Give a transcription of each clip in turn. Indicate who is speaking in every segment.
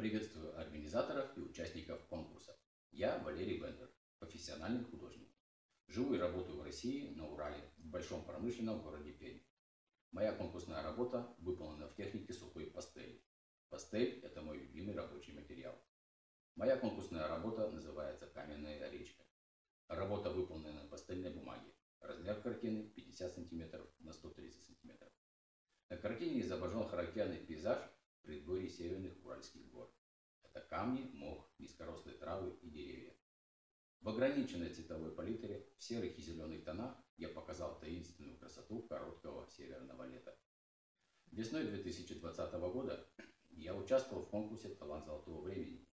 Speaker 1: Приветствую организаторов и участников конкурса. Я Валерий Бендер, профессиональный художник. Живу и работаю в России, на Урале, в большом промышленном городе Пермь. Моя конкурсная работа выполнена в технике сухой пастели. Пастель – это мой любимый рабочий материал. Моя конкурсная работа называется «Каменная речка». Работа выполнена на пастельной бумаге. Размер картины 50 см на 130 см. На картине изображен характерный пейзаж предгорий северных уральских гор. Это камни, мох, низкорослые травы и деревья. В ограниченной цветовой палитре в серых и зеленых тонах я показал таинственную красоту короткого северного лета. Весной 2020 года я участвовал в конкурсе «Талант золотого времени»,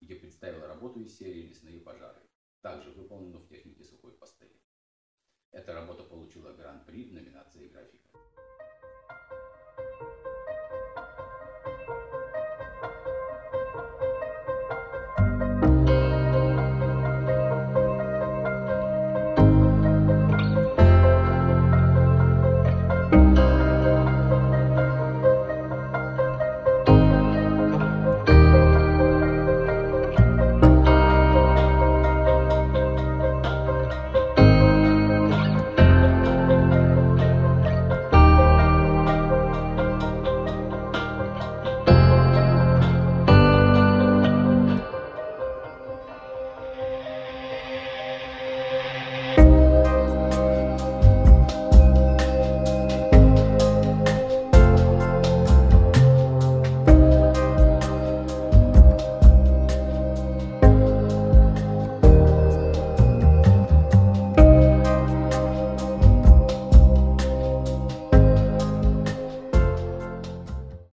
Speaker 1: где представил работу из серии «Лесные пожары», также выполненную в технике сухой пастели. Эта работа получила гран-при в номинации «Графика».